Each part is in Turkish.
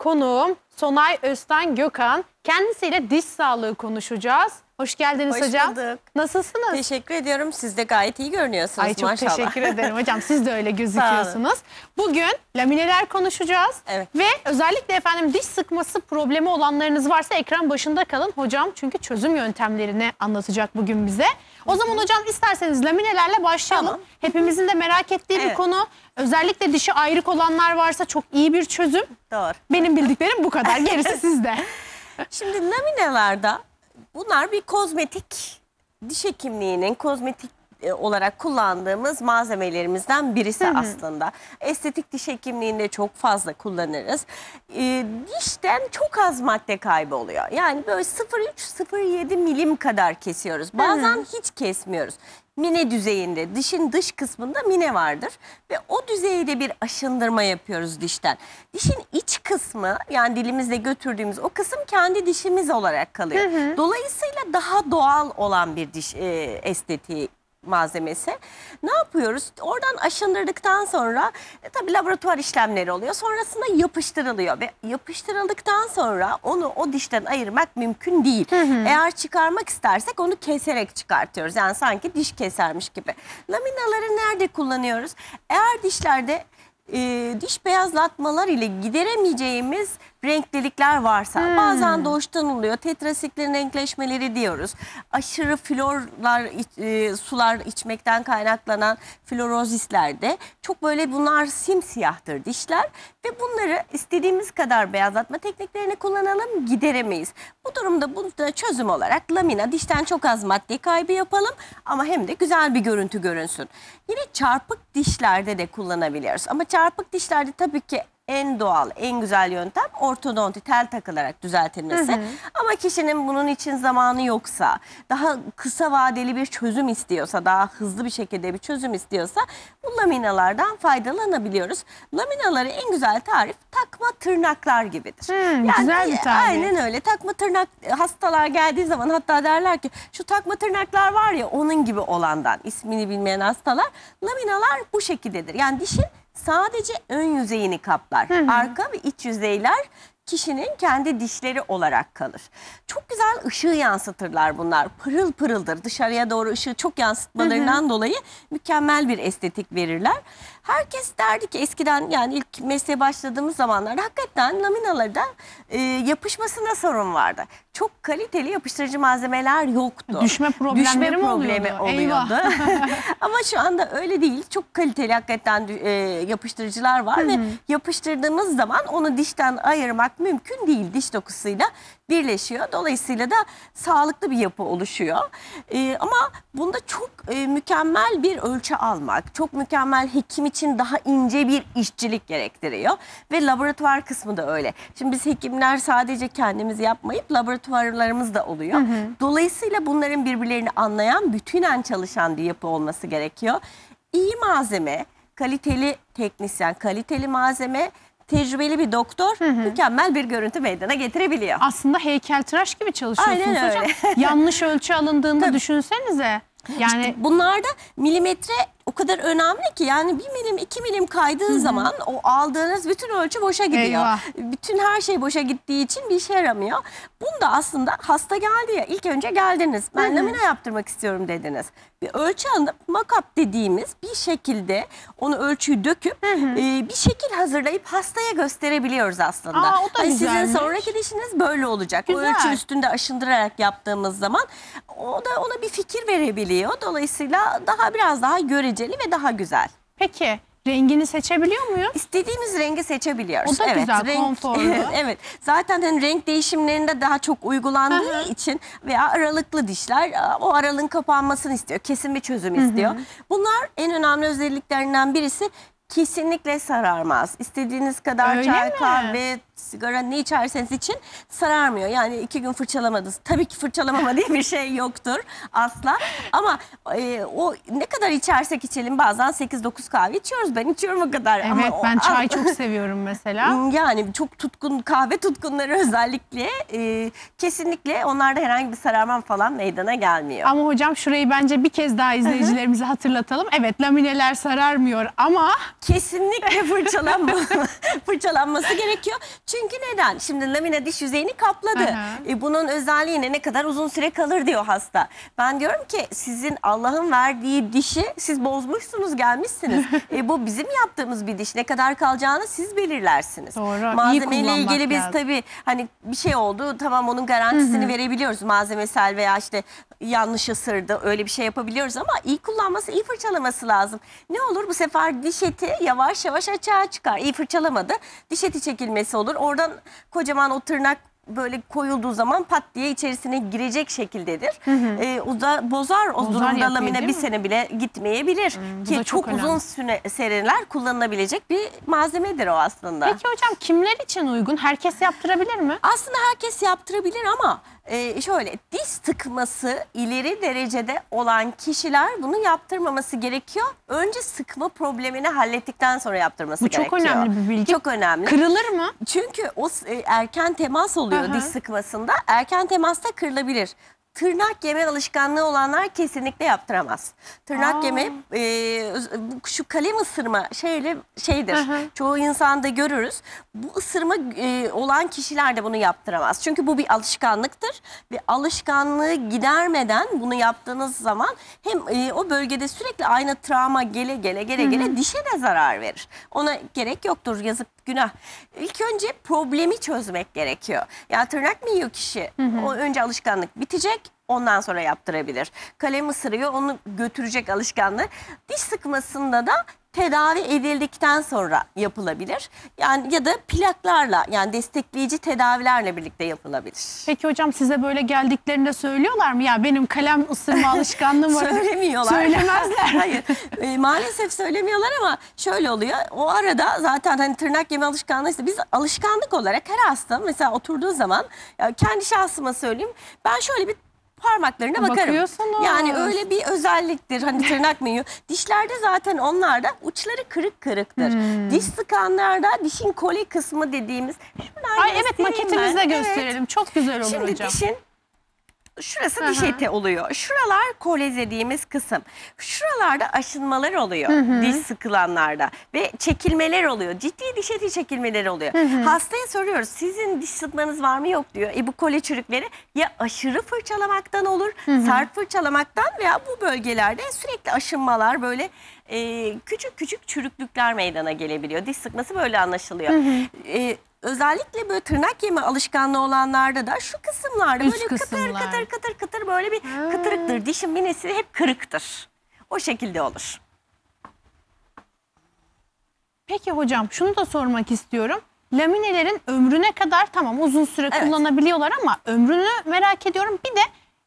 Konuğum Sonay Öztan Gökhan. Kendisiyle diş sağlığı konuşacağız. Hoş geldiniz Hoş hocam. bulduk. Nasılsınız? Teşekkür ediyorum. Siz de gayet iyi görünüyorsunuz Ay çok maşallah. teşekkür ederim hocam. Siz de öyle gözüküyorsunuz. Bugün lamineler konuşacağız. Evet. Ve özellikle efendim diş sıkması problemi olanlarınız varsa ekran başında kalın hocam. Çünkü çözüm yöntemlerini anlatacak bugün bize. O zaman hocam isterseniz laminelerle başlayalım. Tamam. Hepimizin de merak ettiği bir Evet. konu. Özellikle dişi ayrık olanlar varsa çok iyi bir çözüm. Doğru. Benim bildiklerim bu kadar. Gerisi sizde. Şimdi laminelerde bunlar bir kozmetik diş hekimliğinin kozmetik e, olarak kullandığımız malzemelerimizden birisi aslında. Estetik diş hekimliğinde çok fazla kullanırız. E, dişten çok az madde kaybı oluyor. Yani böyle 0,3-0,7 milim kadar kesiyoruz. Bazen hiç kesmiyoruz. Mine düzeyinde, dişin dış kısmında mine vardır ve o düzeyde bir aşındırma yapıyoruz dişten. Dişin iç kısmı yani dilimizde götürdüğümüz o kısım kendi dişimiz olarak kalıyor. Dolayısıyla daha doğal olan bir diş e, estetiği malzemesi. Ne yapıyoruz? Oradan aşındırdıktan sonra e, tabii laboratuvar işlemleri oluyor. Sonrasında yapıştırılıyor ve yapıştırıldıktan sonra onu o dişten ayırmak mümkün değil. Eğer çıkarmak istersek onu keserek çıkartıyoruz. Yani sanki diş kesermiş gibi. Laminaları nerede kullanıyoruz? Eğer dişlerde e, diş beyazlatmalar ile gideremeyeceğimiz renklilikler varsa bazen doğuştan oluyor. Tetrasiklerin renkleşmeleri diyoruz. Aşırı florlar e, sular içmekten kaynaklanan florozislerde çok böyle bunlar simsiyahtır dişler ve bunları istediğimiz kadar beyazlatma tekniklerini kullanalım gideremeyiz. Bu durumda burada çözüm olarak lamina dişten çok az madde kaybı yapalım ama hem de güzel bir görüntü görünsün. Yine çarpık dişlerde de kullanabiliyoruz ama çarpık dişlerde tabii ki en doğal, en güzel yöntem ortodonti tel takılarak düzeltilmesi. Ama kişinin bunun için zamanı yoksa, daha kısa vadeli bir çözüm istiyorsa, daha hızlı bir şekilde bir çözüm istiyorsa bu laminalardan faydalanabiliyoruz. Laminaları en güzel tarif takma tırnaklar gibidir. Hmm, güzel bir tarif. Aynen öyle. Takma tırnak hastalar geldiği zaman hatta derler ki şu takma tırnaklar var ya onun gibi olandan ismini bilmeyen hastalar laminalar bu şekildedir. Yani dişin sadece ön yüzeyini kaplar. Arka ve iç yüzeyler kişinin kendi dişleri olarak kalır. Çok güzel ışığı yansıtırlar bunlar. Pırıl pırıldır. Dışarıya doğru ışığı çok yansıtmalarından dolayı mükemmel bir estetik verirler. Herkes derdi ki eskiden yani ilk mesleğe başladığımız zamanlarda hakikaten laminalarda e, yapışmasında sorun vardı. Çok kaliteli yapıştırıcı malzemeler yoktu. Düşme problemleri mi problemi oluyordu? Oluyordu. Ama şu anda öyle değil. Çok kaliteli hakikaten e, yapıştırıcılar var ve yapıştırdığımız zaman onu dişten ayırmak mümkün değil. Diş dokusuyla birleşiyor. Dolayısıyla da sağlıklı bir yapı oluşuyor. E, ama bunda çok e, mükemmel bir ölçü almak, çok mükemmel hekim için daha ince bir işçilik gerektiriyor. Ve laboratuvar kısmı da öyle. Şimdi biz hekimler sadece kendimiz yapmayıp laboratuvarlarımız da oluyor. Dolayısıyla bunların birbirlerini anlayan, bütünen çalışan bir yapı olması gerekiyor. İyi malzeme, kaliteli teknisyen, kaliteli malzeme, tecrübeli bir doktor mükemmel bir görüntü meydana getirebiliyor. Aslında heykeltıraş gibi çalışıyorsunuz Aynen hocam. öyle. Yanlış ölçü alındığında düşünsenize. Yani Bunlarda milimetre o kadar önemli ki yani bir milim iki milim kaydığı zaman o aldığınız bütün ölçü boşa gidiyor. Eyvah. Bütün her şey boşa gittiği için bir işe yaramıyor. Bunda aslında hasta geldi ya ilk önce geldiniz ben lamina yaptırmak istiyorum dediniz. Bir ölçü alıp makap dediğimiz bir şekilde onu ölçüyü döküp e, bir şekil hazırlayıp hastaya gösterebiliyoruz aslında. Aa, o da Hani sizin sonraki dişiniz böyle olacak. O Güzel. ölçü üstünde aşındırarak yaptığımız zaman o da ona bir fikir verebiliyor. Dolayısıyla daha biraz daha göreceli ve daha güzel. peki rengini seçebiliyor muyuz? İstediğimiz rengi seçebiliyoruz. O da güzel, konforlu. evet. Zaten hani renk değişimlerinde daha çok uygulandığı için veya aralıklı dişler o aralığın kapanmasını istiyor. Kesin bir çözüm istiyor. Bunlar en önemli özelliklerinden birisi kesinlikle sararmaz. İstediğiniz kadar Öyle çay, mi? kahve, sigara ne içerseniz için sararmıyor. Yani iki gün fırçalamadınız. Tabii ki fırçalamama diye bir şey yoktur asla. Ama e, o ne kadar içersek içelim bazen 8-9 kahve içiyoruz. Ben içiyorum o kadar. Ama Evet o- ben çay ama- çok seviyorum mesela. yani çok tutkun kahve tutkunları özellikle e, kesinlikle onlarda herhangi bir sararma falan meydana gelmiyor. Ama hocam şurayı bence bir kez daha izleyicilerimize hatırlatalım. Evet lamineler sararmıyor ama kesinlikle fırçalanma, fırçalanması gerekiyor. Çünkü neden? Şimdi lamina diş yüzeyini kapladı. Aha. E, bunun özelliği ne? Ne kadar uzun süre kalır diyor hasta. Ben diyorum ki sizin Allah'ın verdiği dişi siz bozmuşsunuz gelmişsiniz. e, bu bizim yaptığımız bir diş. Ne kadar kalacağını siz belirlersiniz. Doğru. İyi Malzemeyle kullanmak ilgili biz lazım. tabii hani bir şey oldu tamam onun garantisini verebiliyoruz. Malzemesel veya işte yanlış ısırdı öyle bir şey yapabiliyoruz ama iyi kullanması, iyi fırçalaması lazım. Ne olur bu sefer diş eti yavaş yavaş açığa çıkar. İyi fırçalamadı. Diş eti çekilmesi olur. Oradan kocaman o tırnak böyle koyulduğu zaman pat diye içerisine girecek şekildedir. Ee, o da bozar o Bozar durumda yapıyor, lamine bir sene bile gitmeyebilir. bu Ki da çok, çok uzun süre, seneler kullanılabilecek bir malzemedir o aslında. Peki hocam kimler için uygun? Herkes yaptırabilir mi? Aslında herkes yaptırabilir ama e, şöyle diş sıkması ileri derecede olan kişiler bunu yaptırmaması gerekiyor. Önce sıkma problemini hallettikten sonra yaptırması Bu çok gerekiyor. önemli bir bilgi. Çok önemli. Kırılır mı? Çünkü o e, erken temas oluyor hı. diş sıkmasında. Erken temasta kırılabilir. Tırnak yeme alışkanlığı olanlar kesinlikle yaptıramaz. Tırnak Aa. yeme e, şu kalem ısırma şeyle şeydir. Hı hı. Çoğu insanda görürüz. Bu ısırma e, olan kişiler de bunu yaptıramaz. Çünkü bu bir alışkanlıktır ve alışkanlığı gidermeden bunu yaptığınız zaman hem e, o bölgede sürekli aynı travma gele gele gele gele dişe de zarar verir. Ona gerek yoktur yazık günah. İlk önce problemi çözmek gerekiyor. Yani tırnak mı yiyor kişi? O önce alışkanlık bitecek. Ondan sonra yaptırabilir. Kalem ısırıyor onu götürecek alışkanlığı. Diş sıkmasında da tedavi edildikten sonra yapılabilir. Yani ya da plaklarla yani destekleyici tedavilerle birlikte yapılabilir. Peki hocam size böyle geldiklerinde söylüyorlar mı? Ya benim kalem ısırma alışkanlığım var. Söylemiyorlar. Söylemezler. Hayır. E, maalesef söylemiyorlar ama şöyle oluyor. O arada zaten hani tırnak yeme alışkanlığıysa biz alışkanlık olarak her hasta mesela oturduğu zaman ya kendi şahsıma söyleyeyim. Ben şöyle bir parmaklarına bakarım. Bakıyorsunuz. Yani öyle bir özelliktir. Hani tırnak mı yiyor? Dişlerde zaten onlarda uçları kırık kırıktır. Hmm. Diş sıkanlarda dişin koli kısmı dediğimiz. Şuradan Ay evet göstereyim maketimizde ben. Gösterelim. Çok güzel olur Şimdi hocam. dişin şurası diş eti oluyor. Şuralar kolez dediğimiz kısım. Şuralarda aşınmalar oluyor diş sıkılanlarda ve çekilmeler oluyor. Ciddi diş eti çekilmeleri oluyor. Hastaya soruyoruz sizin diş sıkmanız var mı yok diyor. E bu kole çürükleri ya aşırı fırçalamaktan olur, sert fırçalamaktan veya bu bölgelerde sürekli aşınmalar böyle e, küçük küçük çürüklükler meydana gelebiliyor. Diş sıkması böyle anlaşılıyor. E, özellikle böyle tırnak yeme alışkanlığı olanlarda da şu kısımlarda Üst böyle kıtır kısımlar. kıtır kıtır kıtır böyle bir kıtırıktır. Dişin minesi hep kırıktır. O şekilde olur. Peki hocam şunu da sormak istiyorum. Laminelerin ömrüne kadar tamam uzun süre Evet. kullanabiliyorlar ama ömrünü merak ediyorum. Bir de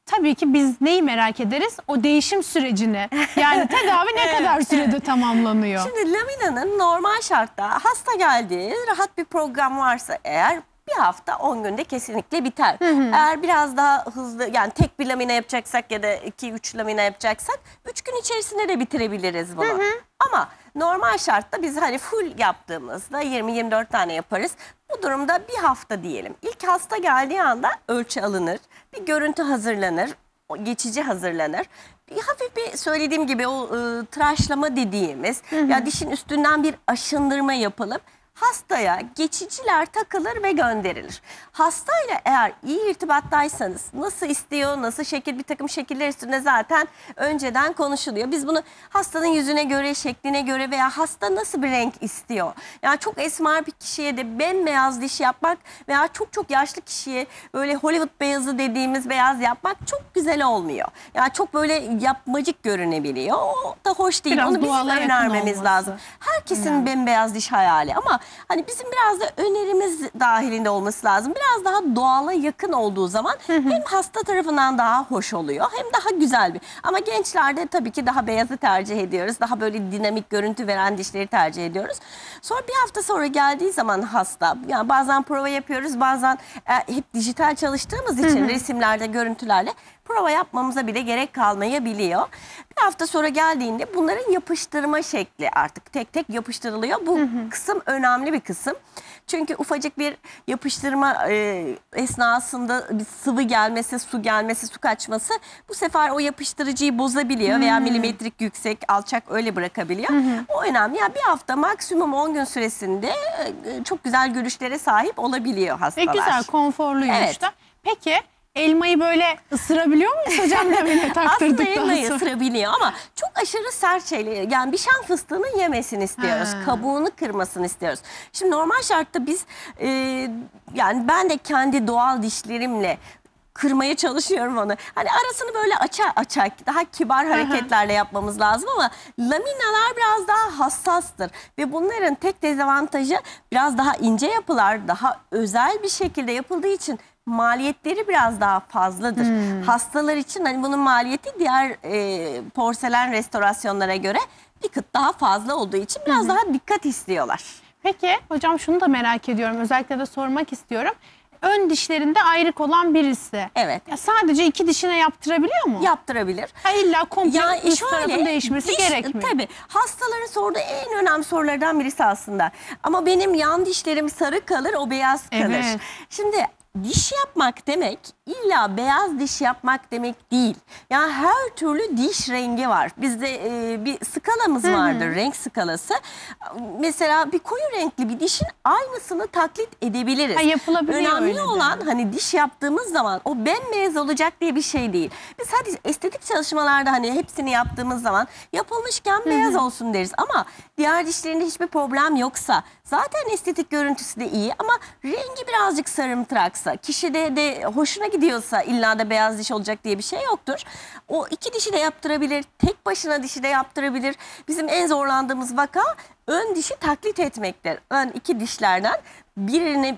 tabii ki biz neyi merak ederiz? O değişim sürecini. Yani tedavi ne kadar sürede tamamlanıyor? Şimdi laminanın normal şartta hasta geldi rahat bir program varsa eğer bir hafta 10 günde kesinlikle biter. Eğer biraz daha hızlı yani tek bir lamina yapacaksak ya da 2-3 lamina yapacaksak 3 gün içerisinde de bitirebiliriz bunu. Ama normal şartta biz hani full yaptığımızda 20-24 tane yaparız. Bu durumda bir hafta diyelim. İlk hasta geldiği anda ölçü alınır, bir görüntü hazırlanır, geçici hazırlanır. Bir hafif bir söylediğim gibi o e, tıraşlama dediğimiz ya dişin üstünden bir aşındırma yapılıp hastaya geçiciler takılır ve gönderilir. Hastayla eğer iyi irtibattaysanız nasıl istiyor, nasıl şekil bir takım şekiller üstünde zaten önceden konuşuluyor. Biz bunu hastanın yüzüne göre, şekline göre veya hasta nasıl bir renk istiyor. Yani çok esmer bir kişiye de bembeyaz diş yapmak veya çok çok yaşlı kişiye böyle Hollywood beyazı dediğimiz beyaz yapmak çok güzel olmuyor. Yani çok böyle yapmacık görünebiliyor. O da hoş değil. Biraz Onu bizim önermemiz lazım. Herkesin bembeyaz diş hayali ama hani bizim biraz da önerimiz dahilinde olması lazım. Biraz daha doğala yakın olduğu zaman hem hasta tarafından daha hoş oluyor hem daha güzel bir. Ama gençlerde tabii ki daha beyazı tercih ediyoruz. Daha böyle dinamik görüntü veren dişleri tercih ediyoruz. Sonra bir hafta sonra geldiği zaman hasta yani bazen prova yapıyoruz bazen e, hep dijital çalıştığımız için resimlerde görüntülerle prova yapmamıza bile gerek kalmayabiliyor. Bir hafta sonra geldiğinde bunların yapıştırma şekli artık tek tek yapıştırılıyor. Bu kısım önemli bir kısım. Çünkü ufacık bir yapıştırma e, esnasında bir sıvı gelmesi, su gelmesi, su kaçması bu sefer o yapıştırıcıyı bozabiliyor veya milimetrik yüksek, alçak öyle bırakabiliyor. O önemli. Ya bir hafta maksimum 10 gün süresinde e, çok güzel görüşlere sahip olabiliyor Ve hastalar. güzel, konforluymuş Evet. da. Peki elmayı böyle ısırabiliyor muyuz hocam Aslında taktırdıktan elmayı sonra? ısırabiliyor ama çok aşırı sert şeyleri yani bir şan fıstığının yemesini istiyoruz. Ha. Kabuğunu kırmasını istiyoruz. Şimdi normal şartta biz e, yani ben de kendi doğal dişlerimle kırmaya çalışıyorum onu. Hani arasını böyle açar açar daha kibar hareketlerle yapmamız lazım ama laminalar biraz daha hassastır ve bunların tek dezavantajı biraz daha ince yapılar, daha özel bir şekilde yapıldığı için maliyetleri biraz daha fazladır. Hastalar için hani bunun maliyeti diğer e, porselen restorasyonlara göre bir kıt daha fazla olduğu için biraz daha dikkat istiyorlar. Peki hocam şunu da merak ediyorum. Özellikle de sormak istiyorum. Ön dişlerinde ayrık olan birisi. Evet. Ya sadece iki dişine yaptırabiliyor mu? Yaptırabilir. Ha illa komple Ya üst tarafın değişmesi diş- gerekmiyor. Tabii hastaların sorduğu en önemli sorulardan birisi aslında. Ama benim yan dişlerim sarı kalır o beyaz kalır. Evet. Şimdi diş yapmak demek illa beyaz diş yapmak demek değil. Yani her türlü diş rengi var. Bizde e, bir skalamız vardır renk skalası. Mesela bir koyu renkli bir dişin aynısını taklit edebiliriz. Ha, yapılabiliyor Önemli öyle de. olan hani diş yaptığımız zaman o bembeyaz olacak diye bir şey değil. Biz hadi estetik çalışmalarda hani hepsini yaptığımız zaman yapılmışken beyaz olsun deriz ama diğer dişlerinde hiçbir problem yoksa zaten estetik görüntüsü de iyi ama rengi birazcık sarımtıraksa kişide de hoşuna gidiyorsa illa da beyaz diş olacak diye bir şey yoktur. O iki dişi de yaptırabilir, tek başına dişi de yaptırabilir. Bizim en zorlandığımız vaka ön dişi taklit etmektir. Ön iki dişlerden birini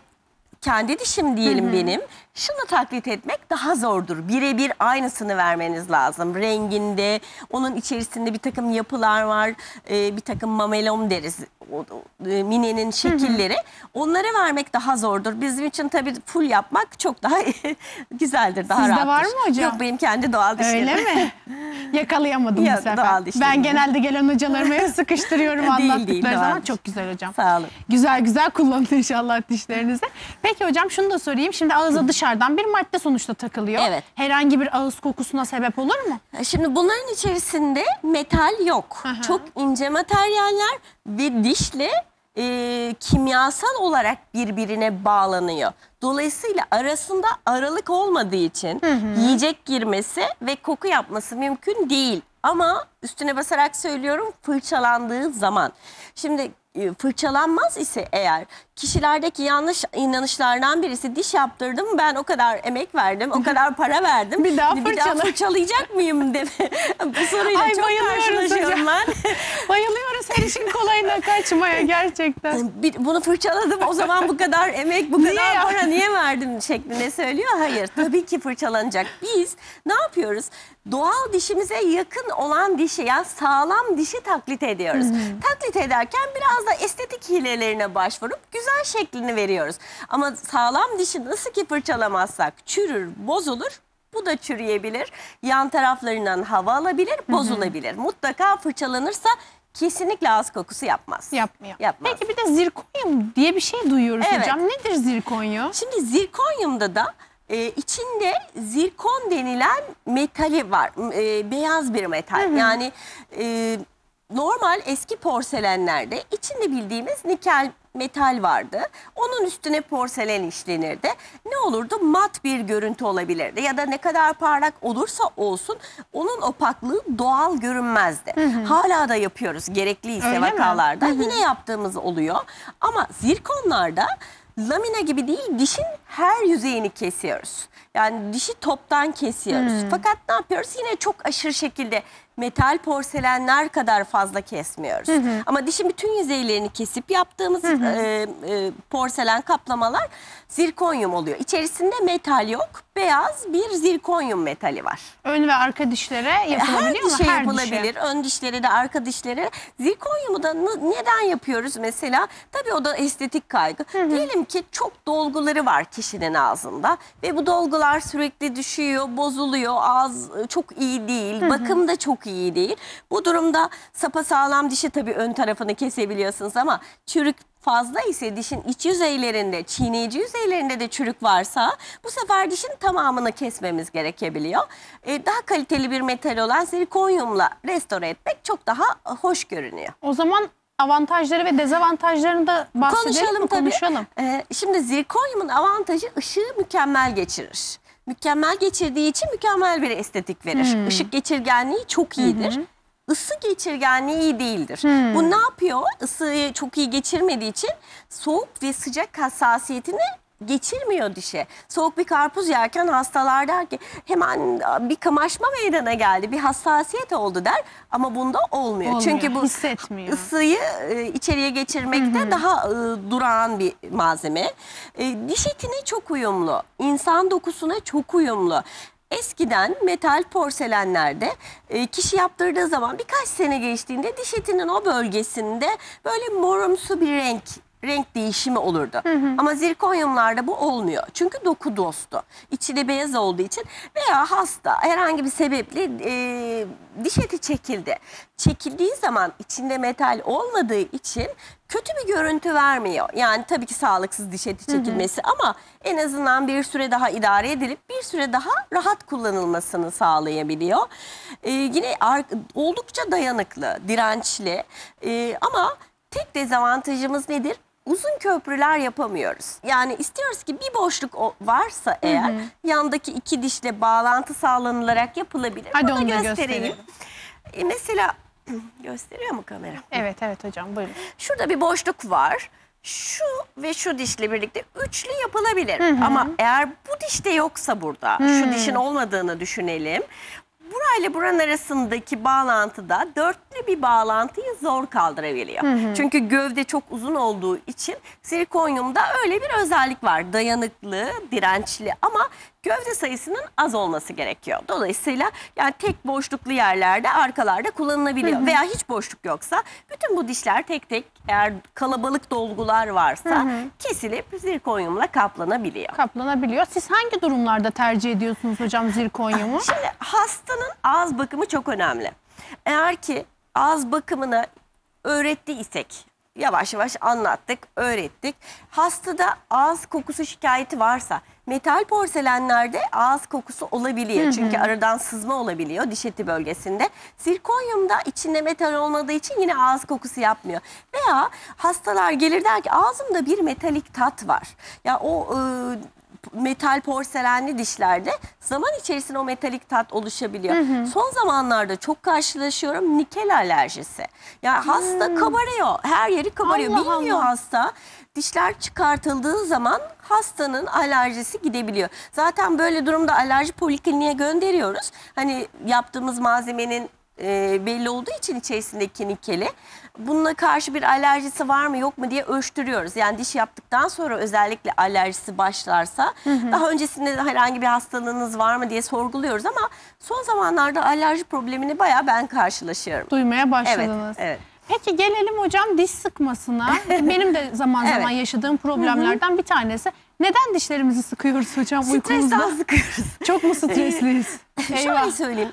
kendi dişim diyelim benim. Şunu taklit etmek daha zordur. Birebir aynısını vermeniz lazım. Renginde, onun içerisinde bir takım yapılar var. Ee, bir takım mamelom deriz. O, o, e, minenin şekilleri. Onları vermek daha zordur. Bizim için tabii full yapmak çok daha güzeldir, daha Sizde rahattır. var mı hocam? Yok benim kendi doğal dişlerim. Öyle mi? Yakalayamadım Yok, bu sefer. doğal dişlerim Ben genelde gelen hocalarımı hep sıkıştırıyorum Değil, anlattıkları zaman. diş. Çok güzel hocam. Sağ olun. Güzel güzel kullanın inşallah dişlerinizi. Peki hocam şunu da sorayım. Şimdi ağza dışarıdan bir madde sonuçta takılıyor. Evet. Herhangi bir ağız kokusuna sebep olur mu? Şimdi bunların içerisinde metal yok. Aha. Çok ince materyaller ve dişle e, kimyasal olarak birbirine bağlanıyor. Dolayısıyla arasında aralık olmadığı için yiyecek girmesi ve koku yapması mümkün değil. Ama üstüne basarak söylüyorum fırçalandığı zaman. Şimdi e, fırçalanmaz ise eğer kişilerdeki yanlış inanışlardan birisi diş yaptırdım ben o kadar emek verdim o kadar para verdim Bir daha bir fırçala. daha fırçalayacak mıyım deme. Bu soruyla Ay, çok karşılaşıyorum ben. Bayılıyoruz her işin kolayına kaçmaya gerçekten. Bir, bunu fırçaladım o zaman bu kadar emek bu Niye kadar ya? para niye verdim şeklinde söylüyor. Hayır tabii ki fırçalanacak. Biz ne yapıyoruz? Doğal dişimize yakın olan dişi yani sağlam dişi taklit ediyoruz. Taklit ederken biraz da estetik hilelerine başvurup güzel şeklini veriyoruz. Ama sağlam dişi nasıl ki fırçalamazsak çürür, bozulur. Bu da çürüyebilir. Yan taraflarından hava alabilir, bozulabilir. Mutlaka fırçalanırsa kesinlikle ağız kokusu yapmaz. Yapmıyor. Yapmaz. Peki bir de zirkonyum diye bir şey duyuyoruz Evet. hocam. Nedir zirkonyum? Şimdi zirkonyumda da e, içinde zirkon denilen metali var. E, beyaz bir metal. Yani e, normal eski porselenlerde içinde bildiğimiz nikel metal vardı. Onun üstüne porselen işlenirdi. Ne olurdu? Mat bir görüntü olabilirdi. Ya da ne kadar parlak olursa olsun onun opaklığı doğal görünmezdi. Hala da yapıyoruz gerekliyse Öyle vakalarda. Yine yaptığımız oluyor. Ama zirkonlarda lamina gibi değil dişin her yüzeyini kesiyoruz. Yani dişi toptan kesiyoruz. Fakat ne yapıyoruz? Yine çok aşırı şekilde metal porselenler kadar fazla kesmiyoruz. Ama dişin bütün yüzeylerini kesip yaptığımız e, e, porselen kaplamalar zirkonyum oluyor. İçerisinde metal yok. Beyaz bir zirkonyum metali var. Ön ve arka dişlere Her yapılabiliyor mu? dişe Her yapılabilir. Ön dişlere de arka dişlere. Zirkonyumu da neden yapıyoruz mesela? Tabii o da estetik kaygı. Diyelim ki çok dolguları var kişinin ağzında ve bu dolgular sürekli düşüyor, bozuluyor. Ağız e, çok iyi değil, bakım da çok iyi değil. Bu durumda sapasağlam dişi tabii ön tarafını kesebiliyorsunuz ama çürük fazla ise dişin iç yüzeylerinde, çiğneyici yüzeylerinde de çürük varsa bu sefer dişin tamamını kesmemiz gerekebiliyor. E, daha kaliteli bir metal olan silikonyumla restore etmek çok daha hoş görünüyor. O zaman avantajları ve dezavantajlarını da bahsedelim Konuşalım mi? tabii. Konuşalım. Ee, şimdi zirkonyumun avantajı ışığı mükemmel geçirir. Mükemmel geçirdiği için mükemmel bir estetik verir. Hmm. Işık geçirgenliği çok iyidir. Isı geçirgenliği iyi değildir. Hmm. Bu ne yapıyor? Isıyı çok iyi geçirmediği için soğuk ve sıcak hassasiyetini geçirmiyor dişe. Soğuk bir karpuz yerken hastalar der ki hemen bir kamaşma meydana geldi, bir hassasiyet oldu der. Ama bunda olmuyor. Olmuyor, Çünkü bu hissetmiyor. ısıyı e, içeriye geçirmekte daha e, durağan bir malzeme. E, diş etine çok uyumlu, insan dokusuna çok uyumlu. Eskiden metal porselenlerde e, kişi yaptırdığı zaman birkaç sene geçtiğinde diş etinin o bölgesinde böyle morumsu bir renk renk değişimi olurdu. Ama zirkonyumlarda bu olmuyor. Çünkü doku dostu. İçi de beyaz olduğu için veya hasta herhangi bir sebeple e, diş eti çekildi. Çekildiği zaman içinde metal olmadığı için kötü bir görüntü vermiyor. Yani tabii ki sağlıksız diş eti çekilmesi ama en azından bir süre daha idare edilip bir süre daha rahat kullanılmasını sağlayabiliyor. E, yine oldukça dayanıklı, dirençli E, ama tek dezavantajımız nedir? Uzun köprüler yapamıyoruz. Yani istiyoruz ki bir boşluk varsa eğer yandaki iki dişle bağlantı sağlanılarak yapılabilir. Hadi Bunu onu da göstereyim. gösterelim. E, mesela gösteriyor mu kamera? Evet evet hocam buyurun. Şurada bir boşluk var. Şu ve şu dişle birlikte üçlü yapılabilir. Ama eğer bu dişte yoksa burada, şu dişin olmadığını düşünelim. Burayla buranın arasındaki bağlantıda dörtlü bir bağlantıyı zor kaldırabiliyor. Çünkü gövde çok uzun olduğu için silikonyumda öyle bir özellik var. Dayanıklı, dirençli ama gövde sayısının az olması gerekiyor. Dolayısıyla yani tek boşluklu yerlerde arkalarda kullanılabiliyor. Veya hiç boşluk yoksa bütün bu dişler tek tek eğer kalabalık dolgular varsa kesilip zirkonyumla kaplanabiliyor. Kaplanabiliyor. Siz hangi durumlarda tercih ediyorsunuz hocam zirkonyumu? Şimdi hastanın ağız bakımı çok önemli. Eğer ki ağız bakımını öğrettiysek, yavaş yavaş anlattık, öğrettik. Hastada ağız kokusu şikayeti varsa, metal porselenlerde ağız kokusu olabiliyor. Çünkü aradan sızma olabiliyor diş eti bölgesinde. Zirkonyumda içinde metal olmadığı için yine ağız kokusu yapmıyor. Veya hastalar gelir der ki ağzımda bir metalik tat var. Ya o... ıı, metal porselenli dişlerde zaman içerisinde o metalik tat oluşabiliyor. Son zamanlarda çok karşılaşıyorum nikel alerjisi. Ya hasta kabarıyor. Her yeri kabarıyor. Hmm. Allah Bilmiyor Allah. hasta. Dişler çıkartıldığı zaman hastanın alerjisi gidebiliyor. Zaten böyle durumda alerji polikliniğe gönderiyoruz. Hani yaptığımız malzemenin e, belli olduğu için içerisindeki nikeli. Bununla karşı bir alerjisi var mı yok mu diye ölçtürüyoruz. Yani diş yaptıktan sonra özellikle alerjisi başlarsa daha öncesinde de herhangi bir hastalığınız var mı diye sorguluyoruz ama son zamanlarda alerji problemini bayağı ben karşılaşıyorum. Duymaya Evet, başladınız. evet. Peki gelelim hocam diş sıkmasına. Benim de zaman zaman Evet. yaşadığım problemlerden bir tanesi. Neden dişlerimizi sıkıyoruz hocam uykumuzda? Stresten sıkıyoruz. Çok mu stresliyiz? Şöyle söyleyeyim.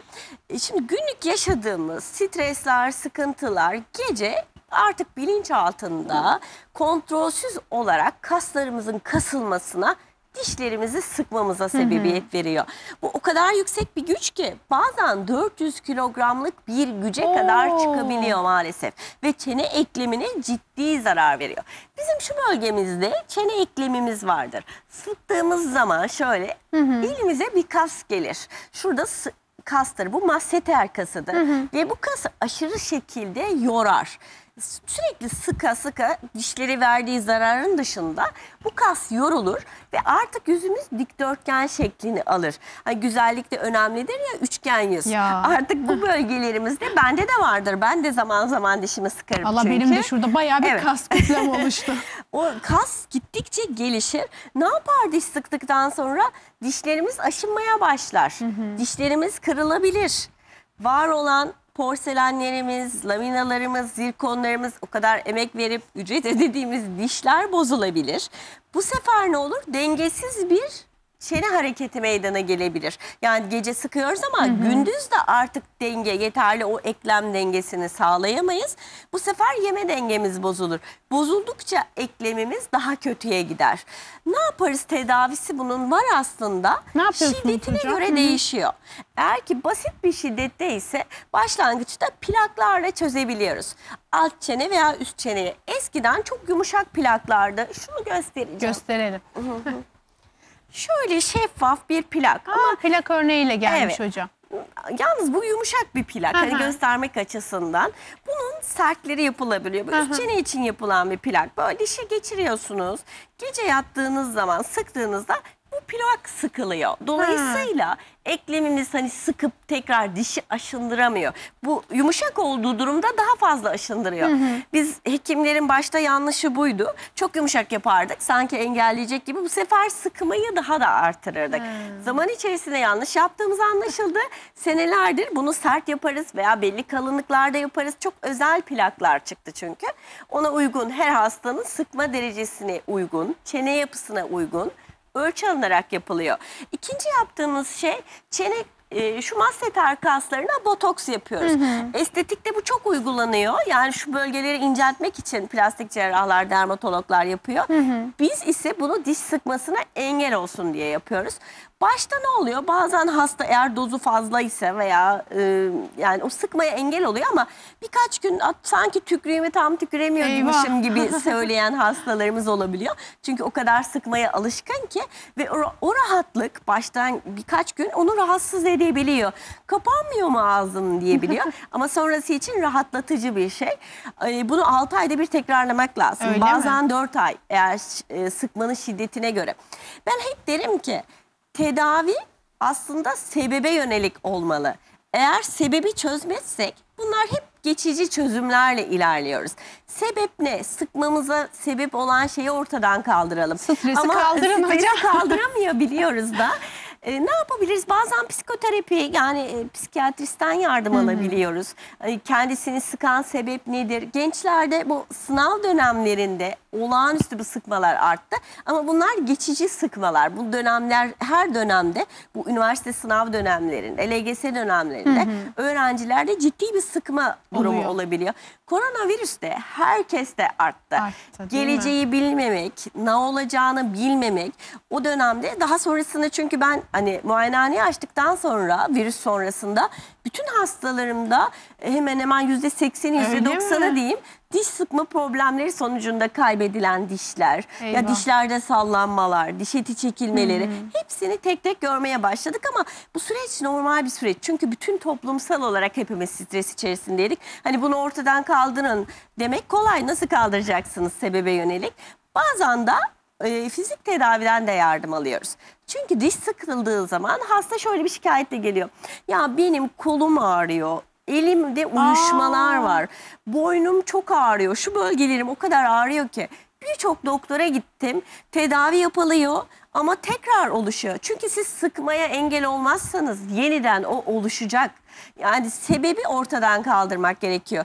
E, Şimdi günlük yaşadığımız stresler, sıkıntılar gece artık bilinç altında kontrolsüz olarak kaslarımızın kasılmasına dişlerimizi sıkmamıza sebebiyet veriyor. Bu o kadar yüksek bir güç ki bazen 400 kilogramlık bir güce kadar Oo. çıkabiliyor maalesef. Ve çene eklemine ciddi zarar veriyor. Bizim şu bölgemizde çene eklemimiz vardır. Sıktığımız zaman şöyle elimize bir kas gelir. Şurada kastır. Bu masseter kasıdır. Ve bu kas aşırı şekilde yorar. Sürekli sıka sıka dişleri verdiği zararın dışında bu kas yorulur ve artık yüzümüz dikdörtgen şeklini alır. Hani güzellik de önemlidir ya üçgen yüz. Ya. Artık bu bölgelerimizde bende de vardır. Ben de zaman zaman dişimi sıkarım Allah çünkü. benim de şurada bayağı bir Evet. kas kütlem oluştu. O kas gittikçe gelişir. Ne yapar diş sıktıktan sonra? Dişlerimiz aşınmaya başlar. Dişlerimiz kırılabilir. Var olan porselenlerimiz, laminalarımız, zirkonlarımız o kadar emek verip ücret ödediğimiz dişler bozulabilir. Bu sefer ne olur? Dengesiz bir çene hareketi meydana gelebilir. Yani gece sıkıyoruz ama gündüz de artık denge yeterli o eklem dengesini sağlayamayız. Bu sefer yeme dengemiz bozulur. Bozuldukça eklemimiz daha kötüye gider. Ne yaparız tedavisi bunun var aslında. Ne Şiddetine hocam? göre Hı hı. değişiyor. Eğer ki basit bir şiddette ise başlangıçta plaklarla çözebiliyoruz. Alt çene veya üst çeneye. Eskiden çok yumuşak plaklardı. Şunu göstereceğim. Gösterelim. Şöyle şeffaf bir plak. Aa, plak örneğiyle gelmiş Evet. hocam. Yalnız bu yumuşak bir plak. Hani Aha. göstermek açısından. Bunun sertleri yapılabiliyor. Bu üst Aha. çene için yapılan bir plak. Böyle dişe geçiriyorsunuz. Gece yattığınız zaman sıktığınızda bu plak sıkılıyor. Dolayısıyla eklemimiz hani sıkıp tekrar dişi aşındıramıyor. Bu yumuşak olduğu durumda daha fazla aşındırıyor. Biz hekimlerin başta yanlışı buydu. Çok yumuşak yapardık. Sanki engelleyecek gibi bu sefer sıkmayı daha da artırırdık. Zaman içerisinde yanlış yaptığımız anlaşıldı. Senelerdir bunu sert yaparız veya belli kalınlıklarda yaparız. Çok özel plaklar çıktı çünkü. Ona uygun her hastanın sıkma derecesine uygun, çene yapısına uygun ölçü alınarak yapılıyor. İkinci yaptığımız şey çene e, şu masseter kaslarına botoks yapıyoruz. Estetikte bu çok uygulanıyor. Yani şu bölgeleri inceltmek için plastik cerrahlar, dermatologlar yapıyor. Biz ise bunu diş sıkmasına engel olsun diye yapıyoruz. Başta ne oluyor? Bazen hasta eğer dozu fazla ise veya e, yani o sıkmaya engel oluyor ama birkaç gün "At, sanki tükrüğümü tam tüküremiyor Eyvah. gibişim gibi söyleyen hastalarımız olabiliyor. Çünkü o kadar sıkmaya alışkın ki ve o, o rahatlık baştan birkaç gün onu rahatsız edebiliyor. Kapanmıyor mu ağzım diyebiliyor ama sonrası için rahatlatıcı bir şey. Ee, Bunu 6 ayda bir tekrarlamak lazım. Öyle mi? Bazen 4 ay eğer e, sıkmanın şiddetine göre. Ben hep derim ki tedavi aslında sebebe yönelik olmalı. Eğer sebebi çözmezsek bunlar hep geçici çözümlerle ilerliyoruz. Sebep ne? Sıkmamıza sebep olan şeyi ortadan kaldıralım. Stresi Ama kaldırın stresi hocam. kaldıramıyor biliyoruz da. E, ne yapabiliriz? Bazen psikoterapi yani e, psikiyatristen yardım alabiliyoruz. Hani kendisini sıkan sebep nedir? Gençlerde bu sınav dönemlerinde olağanüstü bir sıkmalar arttı. Ama bunlar geçici sıkmalar. Bu dönemler her dönemde bu üniversite sınav dönemlerinde, LGS dönemlerinde öğrencilerde ciddi bir sıkma durumu Oluyor. olabiliyor. Koronavirüs de herkeste arttı. Arttı, değil mi? Geleceği bilmemek, ne olacağını bilmemek o dönemde daha sonrasında çünkü ben hani muayenehaneyi açtıktan sonra virüs sonrasında bütün hastalarımda hemen hemen yüzde sekseni yüzde doksanı diyeyim diş sıkma problemleri sonucunda kaybedilen dişler ya Eyvah. dişlerde sallanmalar, diş eti çekilmeleri hepsini tek tek görmeye başladık ama bu süreç normal bir süreç. Çünkü bütün toplumsal olarak hepimiz stres içerisindeydik. Hani bunu ortadan kaldırın demek kolay. Nasıl kaldıracaksınız sebebe yönelik? Bazen de e, fizik tedaviden de yardım alıyoruz. Çünkü diş sıkıldığı zaman hasta şöyle bir şikayetle geliyor. Ya benim kolum ağrıyor. Elimde uyuşmalar Aa. var. Boynum çok ağrıyor. Şu bölgelerim o kadar ağrıyor ki. Birçok doktora gittim. Tedavi yapılıyor ama tekrar oluşuyor. Çünkü siz sıkmaya engel olmazsanız yeniden o oluşacak. Yani sebebi ortadan kaldırmak gerekiyor.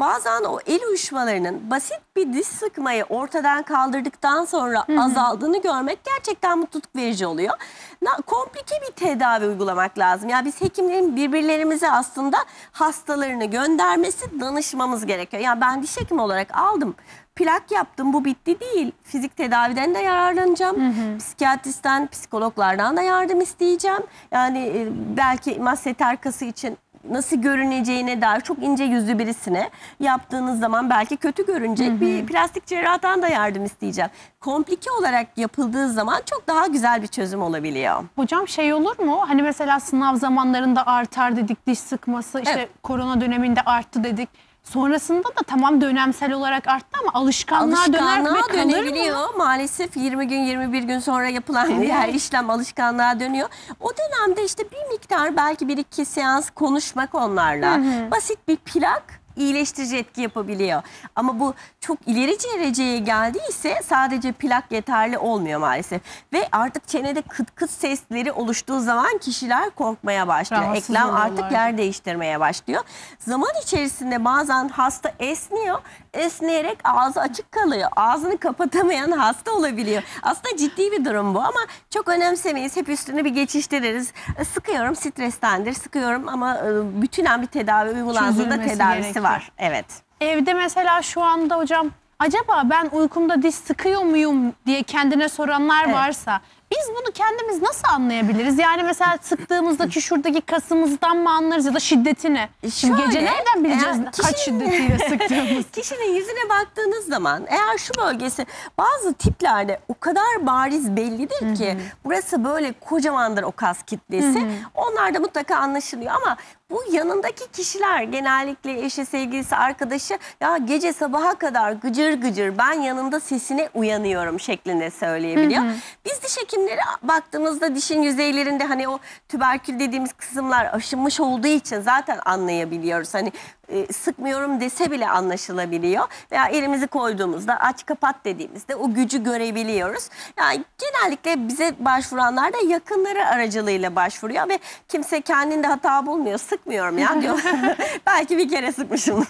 Bazen o el uyuşmalarının basit bir diş sıkmayı ortadan kaldırdıktan sonra azaldığını görmek gerçekten mutluluk verici oluyor. Na, komplike bir tedavi uygulamak lazım. Yani biz hekimlerin birbirlerimize aslında hastalarını göndermesi danışmamız gerekiyor. Ya ben diş hekimi olarak aldım. Plak yaptım bu bitti değil. Fizik tedaviden de yararlanacağım. Psikiyatristten, psikologlardan da yardım isteyeceğim. Yani e, belki masseter kası için nasıl görüneceğine dair çok ince yüzlü birisine yaptığınız zaman belki kötü görünecek bir plastik cerrahtan da yardım isteyeceğim. Komplike olarak yapıldığı zaman çok daha güzel bir çözüm olabiliyor. Hocam şey olur mu? Hani mesela sınav zamanlarında artar dedik diş sıkması işte Evet. korona döneminde arttı dedik. Sonrasında da tamam dönemsel olarak arttı ama alışkanlığa, döner alışkanlığa ve kalır mı? dönebiliyor. Maalesef 20 gün 21 gün sonra yapılan Evet. her işlem alışkanlığa dönüyor. O dönemde işte bir miktar belki bir iki seans konuşmak onlarla basit bir plak iyileştirici etki yapabiliyor. Ama bu çok ileri dereceye geldiyse sadece plak yeterli olmuyor maalesef. Ve artık çenede kıt kıt sesleri oluştuğu zaman kişiler korkmaya başlıyor. Rahatsız Eklem oluyorlar. artık yer değiştirmeye başlıyor. Zaman içerisinde bazen hasta esniyor. Esneyerek ağzı açık kalıyor. Ağzını kapatamayan hasta olabiliyor. Aslında ciddi bir durum bu ama çok önemsemeyiz. Hep üstüne bir geçiştiririz. E, Sıkıyorum strestendir. Sıkıyorum ama e, bütünen bir tedavi uygulandığında tedavisi gerekiyor. var. Evet. Evde mesela şu anda hocam acaba ben uykumda diş sıkıyor muyum diye kendine soranlar Evet. varsa biz bunu kendimiz nasıl anlayabiliriz? Yani mesela sıktığımızdaki şuradaki kasımızdan mı anlarız ya da şiddetini? Şimdi gece Şöyle, nereden bileceğiz eğer kaç kişinin- şiddetiyle sıktığımız? Kişinin yüzüne baktığınız zaman eğer şu bölgesi bazı tiplerde o kadar bariz bellidir ki burası böyle kocamandır o kas kitlesi. Onlar da mutlaka anlaşılıyor ama bu yanındaki kişiler genellikle eşi, sevgilisi, arkadaşı ya gece sabaha kadar gıcır gıcır ben yanında sesine uyanıyorum şeklinde söyleyebiliyor. Biz diş hekimleri baktığımızda dişin yüzeylerinde hani o tüberkül dediğimiz kısımlar aşınmış olduğu için zaten anlayabiliyoruz. Hani e, sıkmıyorum dese bile anlaşılabiliyor. Veya elimizi koyduğumuzda aç kapat dediğimizde o gücü görebiliyoruz. Yani genellikle bize başvuranlar da yakınları aracılığıyla başvuruyor ve kimse kendinde hata bulmuyor. Sıkmıyorum ya diyor. Belki bir kere sıkmışımdır.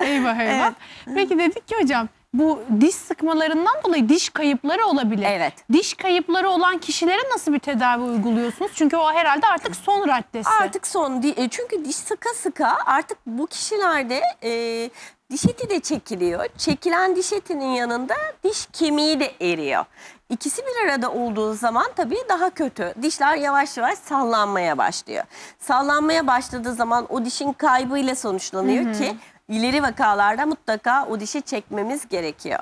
eyvah eyvah. Peki dedik ki hocam bu diş sıkmalarından dolayı diş kayıpları olabilir. Evet. Diş kayıpları olan kişilere nasıl bir tedavi uyguluyorsunuz? Çünkü o herhalde artık son raddesi. Artık son e, çünkü diş sıka sıka artık bu kişilerde e, diş eti de çekiliyor. Çekilen diş etinin yanında diş kemiği de eriyor. İkisi bir arada olduğu zaman tabii daha kötü. Dişler yavaş yavaş sallanmaya başlıyor. Sallanmaya başladığı zaman o dişin kaybıyla sonuçlanıyor ki ileri vakalarda mutlaka o dişi çekmemiz gerekiyor.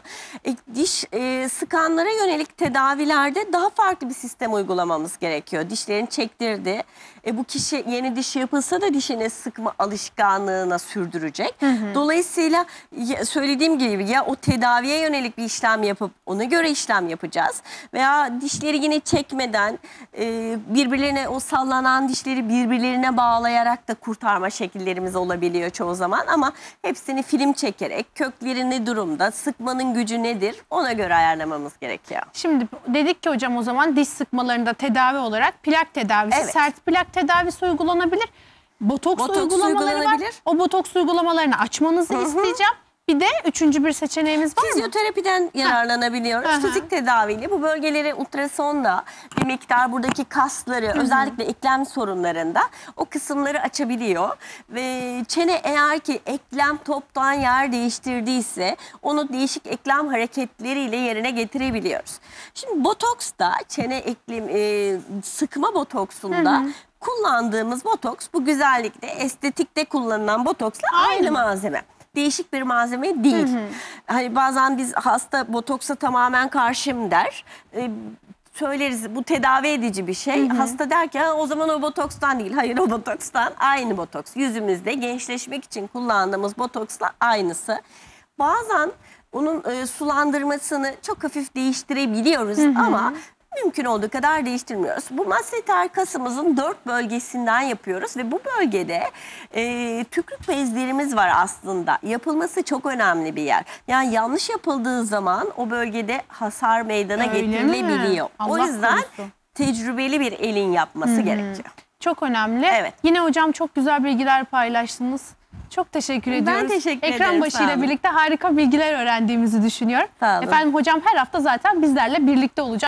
E, diş e, sıkanlara yönelik tedavilerde daha farklı bir sistem uygulamamız gerekiyor. Dişlerin çektirdiği, e, bu kişi yeni diş yapılsa da dişini sıkma alışkanlığına sürdürecek. Dolayısıyla ya- söylediğim gibi ya o tedaviye yönelik bir işlem yapıp ona göre işlem yapacağız veya dişleri yine çekmeden e, birbirlerine o sallanan dişleri birbirlerine bağlayarak da kurtarma şekillerimiz olabiliyor çoğu zaman ama hepsini film çekerek kökleri ne durumda, sıkmanın gücü nedir ona göre ayarlamamız gerekiyor. Şimdi dedik ki hocam o zaman diş sıkmalarında tedavi olarak plak tedavisi, Evet. sert plak tedavisi uygulanabilir. Botoks, Botoks uygulamaları var. O botoks uygulamalarını açmanızı isteyeceğim. Bir de üçüncü bir seçeneğimiz var mı? Fizyoterapiden yararlanabiliyoruz. Hı hı. Fizik tedaviyle bu bölgeleri ultrasonla bir miktar buradaki kasları özellikle eklem sorunlarında o kısımları açabiliyor. Ve çene eğer ki eklem toptan yer değiştirdiyse onu değişik eklem hareketleriyle yerine getirebiliyoruz. Şimdi botoks da çene eklem e, sıkma botoksunda kullandığımız botoks bu güzellikte estetikte kullanılan botoksla Aynı aynı malzeme değişik bir malzeme değil. Hani bazen biz hasta botoksa tamamen karşıyım der. Ee, söyleriz bu tedavi edici bir şey. Hasta der ki "Ha, o zaman o botokstan değil. Hayır o botokstan aynı botoks. Yüzümüzde gençleşmek için kullandığımız botoksla aynısı. Bazen onun e, sulandırmasını çok hafif değiştirebiliyoruz ama mümkün olduğu kadar değiştirmiyoruz. Bu masseter kasımızın dört bölgesinden yapıyoruz ve bu bölgede e, tükrük bezlerimiz var aslında. Yapılması çok önemli bir yer. Yani yanlış yapıldığı zaman o bölgede hasar meydana Öyle mi? getirilebiliyor. o Allah yüzden korusun. tecrübeli bir elin yapması gerekiyor. Çok önemli. Evet. Yine hocam çok güzel bilgiler paylaştınız. Çok teşekkür Ben ediyoruz. teşekkür Ekran ederim, başıyla sağ olun. birlikte harika bilgiler öğrendiğimizi düşünüyorum. Efendim hocam her hafta zaten bizlerle birlikte olacak.